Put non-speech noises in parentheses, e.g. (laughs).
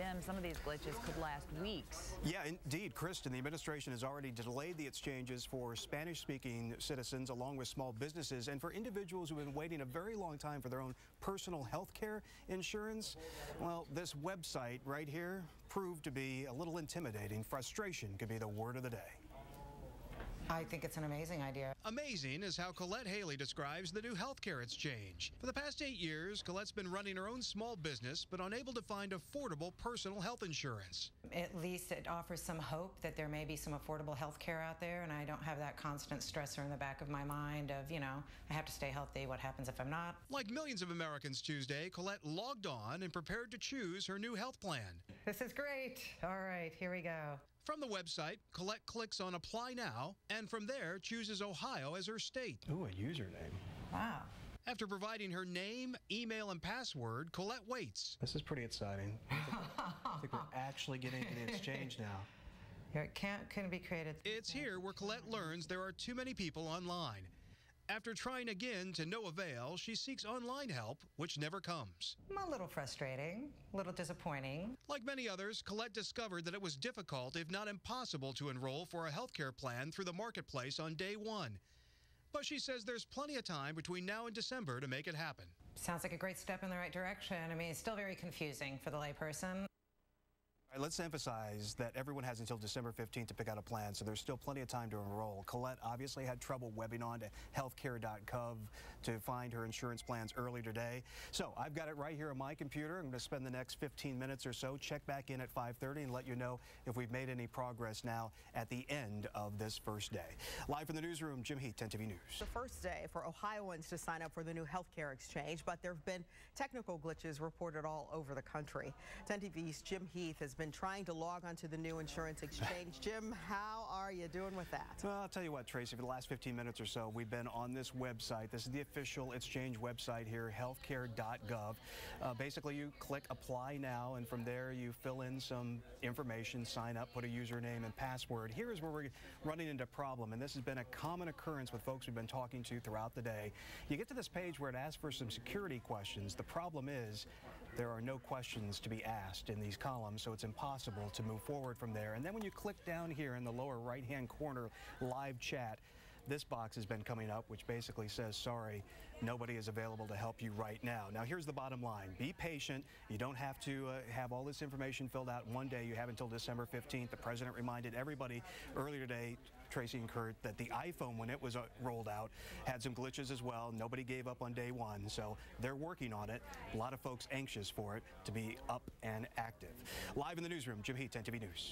Jim, some of these glitches could last weeks. Yeah, indeed, Kristen. The administration has already delayed the exchanges for Spanish-speaking citizens along with small businesses and for individuals who have been waiting a very long time for their own personal health care insurance. Well, this website right here proved to be a little intimidating. Frustration could be the word of the day. I think it's an amazing idea. Amazing is how Colette Haley describes the new healthcare exchange. For the past eight years, Colette's been running her own small business, but unable to find affordable personal health insurance. At least it offers some hope that there may be some affordable health care out there, and I don't have that constant stressor in the back of my mind of, you know, I have to stay healthy. What happens if I'm not? Like millions of Americans Tuesday, Colette logged on and prepared to choose her new health plan. This is great. All right, here we go. From the website, Colette clicks on Apply Now, and from there chooses Ohio as her state. Ooh, a username. Wow. After providing her name, email, and password, Colette waits. This is pretty exciting. (laughs) I think we're actually getting to the exchange now. Here, it can't, couldn't be created. It's here where Colette learns there are too many people online. After trying again to no avail, she seeks online help, which never comes. I'm A little frustrating, a little disappointing. Like many others, Colette discovered that it was difficult, if not impossible, to enroll for a health care plan through the marketplace on day one. But she says there's plenty of time between now and December to make it happen. Sounds like a great step in the right direction. I mean, it's still very confusing for the layperson. Right, let's emphasize that everyone has until December 15th to pick out a plan, so there's still plenty of time to enroll. Colette obviously had trouble webbing on to healthcare.gov to find her insurance plans early today. So I've got it right here on my computer. I'm going to spend the next 15 minutes or so, check back in at 5.30 and let you know if we've made any progress now at the end of this first day. Live from the newsroom, Jim Heath, 10 TV News. The first day for Ohioans to sign up for the new healthcare exchange, but there have been technical glitches reported all over the country. 10 TV's Jim Heath has been trying to log onto the new insurance exchange. (laughs) Jim, how are you doing with that? Well, I'll tell you what, Tracy, for the last 15 minutes or so, we've been on this website. This is the official exchange website here, healthcare.gov. Uh, basically, you click apply now, and from there you fill in some information, sign up, put a username and password. Here is where we're running into a problem, and this has been a common occurrence with folks we've been talking to throughout the day. You get to this page where it asks for some security questions. The problem is there are no questions to be asked in these columns, so it's impossible to move forward from there. And then when you click down here in the lower right-hand corner, live chat, this box has been coming up, which basically says, sorry, nobody is available to help you right now. Now, here's the bottom line. Be patient. You don't have to uh, have all this information filled out one day. You have until December 15th. The president reminded everybody earlier today, Tracy and Kurt, that the iPhone, when it was uh, rolled out, had some glitches as well. Nobody gave up on day one, so they're working on it. A lot of folks anxious for it to be up and active. Live in the newsroom, Jim Heath, 10 TV News.